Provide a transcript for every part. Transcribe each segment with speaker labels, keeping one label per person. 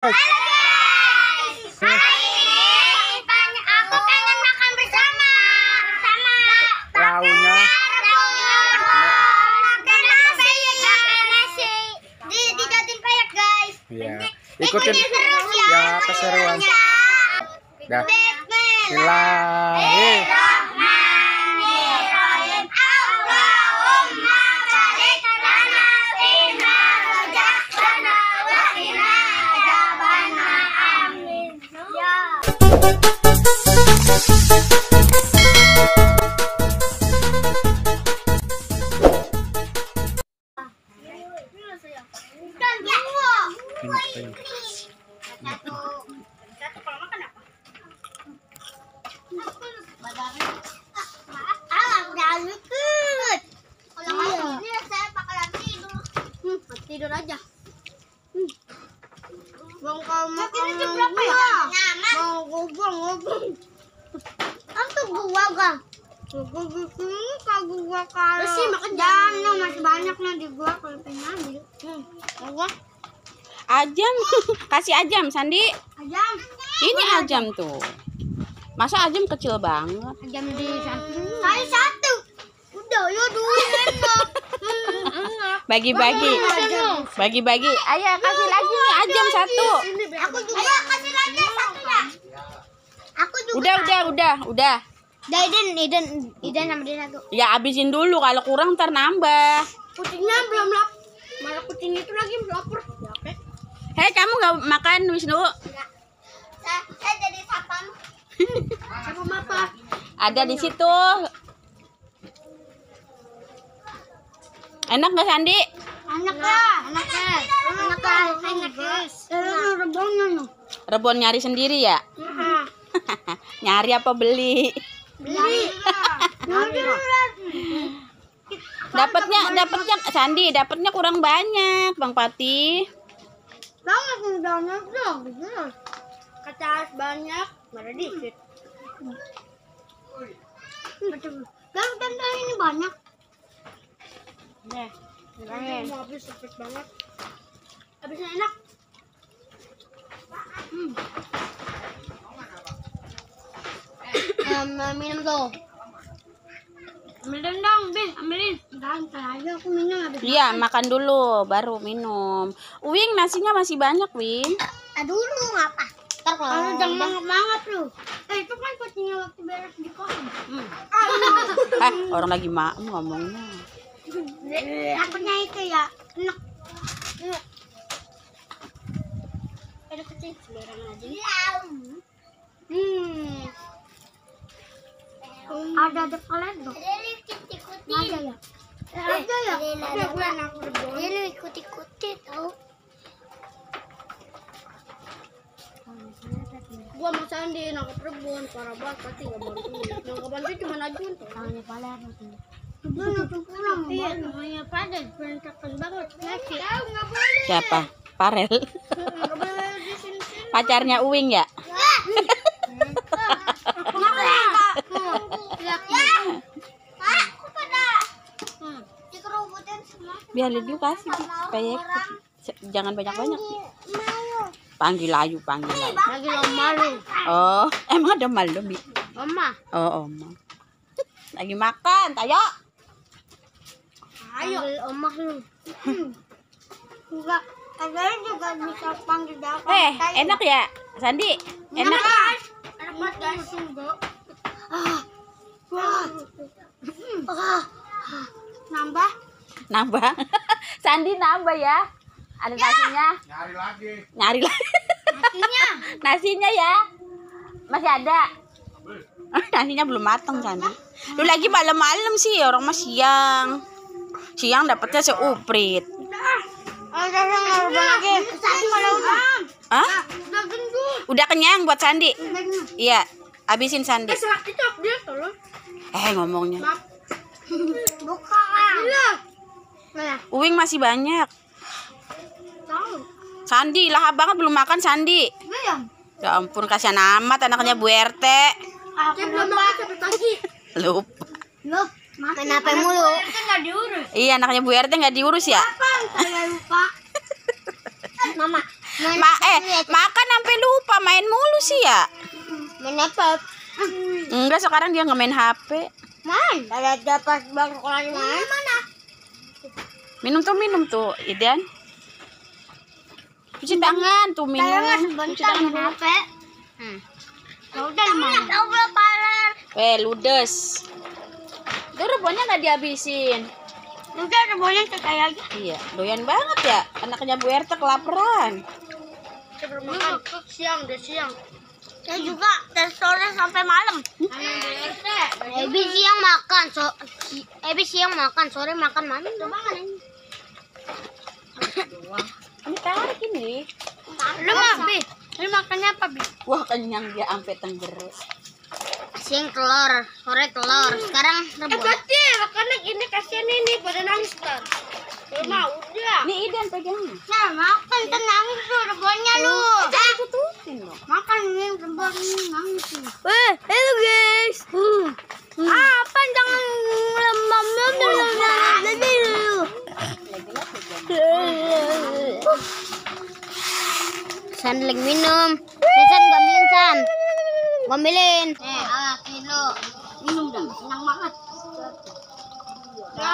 Speaker 1: Halo guys, hari ini banyak aku pengen makan bersama sama
Speaker 2: Launya.
Speaker 1: makan nasi, makan nasi. Di guys.
Speaker 2: Iya. Ikutin
Speaker 1: ya.
Speaker 2: ya keseruan. Dah.
Speaker 1: Bismillahirrahmanirrahim. Ikut. Kalau ini saya bakalan tidur. Hmm, tidur aja. Hmm. Bang ya? Mau gua kan. Gua gua kagak gua kalau. Terus sih makan jangan masih banyak nih di gua kalau pengen ambil. Hmm. Gua
Speaker 3: Ajam, kasih ajam Sandi.
Speaker 1: ajam.
Speaker 3: Ini ajam tuh. Masa ajam kecil banget?
Speaker 1: Ajam di satu. Saya satu. Udah, ya dulu enak.
Speaker 3: Bagi-bagi. Bagi-bagi. Ayah kasih lagi nih ajam satu.
Speaker 1: Aku juga kasih lagi satu ya. Aku juga.
Speaker 3: Udah, udah, udah, udah.
Speaker 1: Dah Iden, Iden, Iden sama dia satu.
Speaker 3: Ya abisin dulu kalau kurang ntar nambah.
Speaker 1: Kucingnya belum lap. Malah kucing itu lagi lapar. Ya.
Speaker 3: Hei kamu nggak makan Wisnu?
Speaker 1: Saya, saya jadi sapam.
Speaker 3: Ada di situ. Enak nggak Sandi?
Speaker 1: Anak lah. Anak lah. Anak lah. Enak rebongnya nih.
Speaker 3: Rebon nyari sendiri ya? nyari apa beli?
Speaker 1: Beli.
Speaker 3: Dapatnya, dapatnya Sandi, dapatnya kurang banyak, Bang Pati.
Speaker 1: Banget dong. Kata harus banyak, mana dikit. Dan dan ini banyak.
Speaker 3: Nih,
Speaker 1: Mau habis cepet banget. Habisnya enak. Hmm. Um, minum tuh. Ambilin dong, Bin. Ambilin. Entar, entar aja aku minum habis.
Speaker 3: Iya, makan dulu, baru minum. Wing, nasinya masih banyak, Wing.
Speaker 1: Ah, dulu ngapa? Ntar kalau jangan mangap-mangap lu. Eh, itu kan kucingnya waktu beres di kosan.
Speaker 3: Hmm. Eh, orang lagi mak ngomongnya.
Speaker 1: Takutnya itu ya, enak. Enak. Ada kucing sembarangan aja. Hmm. Ada ada kalian dong. Ada ya. Ada ya. Ada Dia ikut-ikuti tau. Gua sama Sandi nangkep rebon parah banget pasti gak bantuin. Nangkep bantuin cuma Najun tuh. Tangannya langsung pulang. Iya, namanya berantakan banget. Tahu nggak boleh.
Speaker 3: Siapa? Parel.
Speaker 1: Nggak.
Speaker 3: Pacarnya Uwing ya? Biar dulu kasih supaya Jangan banyak-banyak. Panggil Ayu, panggil Ayu.
Speaker 1: Lagi lo malu.
Speaker 3: Oh, emang ada malu, Bi?
Speaker 1: Mama.
Speaker 3: Oh, Oma. Lagi makan, tayo.
Speaker 1: Ayo. Panggil omah lu. Enggak. Kalian juga bisa panggil bapak.
Speaker 3: Eh, enak ya, Sandi? Enak.
Speaker 1: Enak banget guys. Ah. Wah. Ah. Nambah.
Speaker 3: Nambah. Sandi nambah ya. Ada nasinya.
Speaker 2: Nyari lagi.
Speaker 3: Nyari lagi.
Speaker 1: Nasinya.
Speaker 3: Nasinya ya. Masih ada. Nasinya belum matang Sandi. Lu lagi malam-malam sih, orang mah siang. Siang dapetnya seuprit.
Speaker 1: Ada yang mau lagi. Satu malah udah.
Speaker 3: Hah?
Speaker 1: Udah
Speaker 3: kenyang buat Sandi. Iya, habisin Sandi. Eh ngomongnya.
Speaker 1: Buka. Iya.
Speaker 3: Uwing masih banyak. Sandi, lahap banget belum makan Sandi.
Speaker 1: Belum.
Speaker 3: Ya ampun, kasihan amat anaknya Bu RT.
Speaker 1: Aku belum makan pagi.
Speaker 3: Lupa.
Speaker 1: Loh, kenapa mulu? Kan nggak diurus.
Speaker 3: Iya, anaknya Bu RT nggak diurus ya?
Speaker 1: Apa? Lupa. Mama.
Speaker 3: Ma eh, makan sampai lupa main mulu sih ya.
Speaker 1: Menepet.
Speaker 3: Enggak, sekarang dia nggak main HP.
Speaker 1: Man, ada pas bang sekolah mana? Mana?
Speaker 3: Minum tuh, minum tuh, Idan. Cuci tangan tuh minum. Cuci tangan.
Speaker 1: HP. Hmm. Udah ler?
Speaker 3: Eh, ludes. Itu rebonnya nggak dihabisin.
Speaker 1: Udah rebonnya kayak aja.
Speaker 3: Iya, doyan banget ya. Anaknya Bu RT kelaparan.
Speaker 1: Sebelum makan siang udah siang. Saya juga dari sore sampai malam. Ebi siang makan, so Ebi siang makan, sore makan malam. Coba makan ini.
Speaker 3: Ini tarik ini.
Speaker 1: Lu mah Bi, lu makannya apa Bi?
Speaker 3: Wah, kenyang dia sampai tenggere.
Speaker 1: Siang telur, sore telur, sekarang rebon. Berarti makannya ini kasihan ini pada nangis kan. Ya mau udah.
Speaker 3: Nih Idan pegangnya.
Speaker 1: Nah, makan tenang tuh rebonnya lu.
Speaker 3: Jangan tutupin loh.
Speaker 1: Makan ini rebon ini nangis. Eh, hello guys. Hmm. Apa jangan lembam Sandling minum. Eh, San, gambilin San. Gambilin. Eh, ah, kilo. Minum dah, senang banget.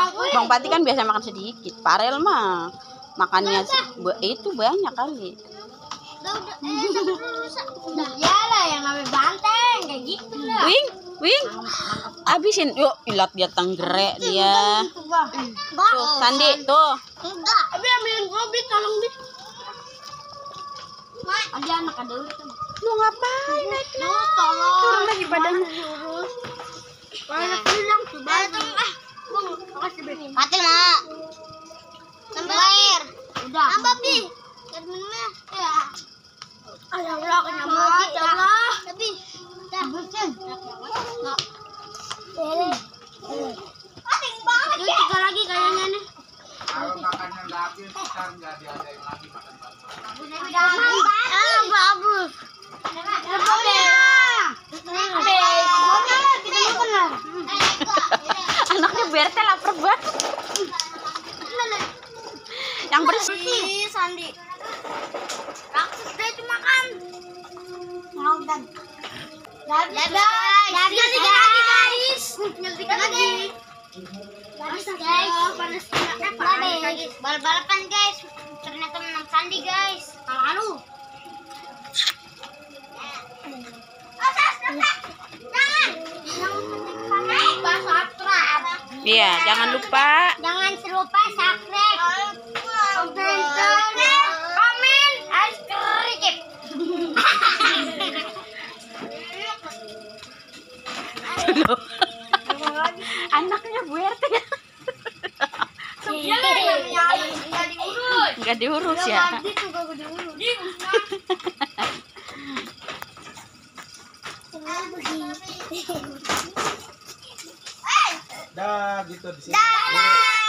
Speaker 3: Bang Pati kan biasa makan sedikit. Parel mah makannya itu banyak kali.
Speaker 1: Ya lah yang namanya banteng kayak gitu lah.
Speaker 3: Wing, wing. Habisin. Yuk, ilat dia tenggere dia. Tuh, Sandi, tuh.
Speaker 1: Enggak. Abi ambilin gobi tolong di. Ada anak ada.
Speaker 3: Lu ngapain naik
Speaker 1: Lu tolong.
Speaker 3: Turun lagi
Speaker 1: diurus. Banyak bilang tuh badan. Ah. Patil. Tambah air. Udah. Tambah Bi. Ya. Ya Allah. Tapi. Dah. Bersih. Enggak. Pating banget. Yuk, tiga lagi kayaknya nih.
Speaker 2: Kalau makannya nggak habis, nggak diadain lagi makan
Speaker 1: Ah.
Speaker 3: Anaknya BRT lapar banget. Yang bersih.
Speaker 1: Sandi. Raksas deh itu makan. Mau dan. Dari guys. Dari guys. Nyeltik lagi. Panas guys. Panas panas lagi. Bal-balapan guys. Ternyata menang Sandi guys. Kalau anu.
Speaker 3: Iya, jangan lupa
Speaker 1: Jangan lupa subscribe. Komen, subscribe.
Speaker 3: Loh. Anaknya Bu RT. Enggak diurus ya.
Speaker 2: Dah gitu di sini.
Speaker 1: Dadah,